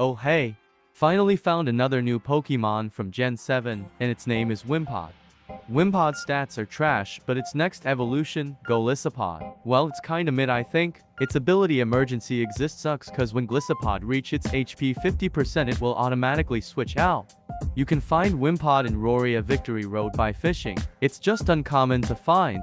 Oh hey! Finally found another new Pokemon from Gen 7, and its name is Wimpod. Wimpod's stats are trash, but its next evolution, Golisopod, well it's kinda mid I think. Its ability emergency exists sucks cause when Golisopod reach its HP 50% it will automatically switch out. You can find Wimpod in Roria Victory Road by fishing, it's just uncommon to find.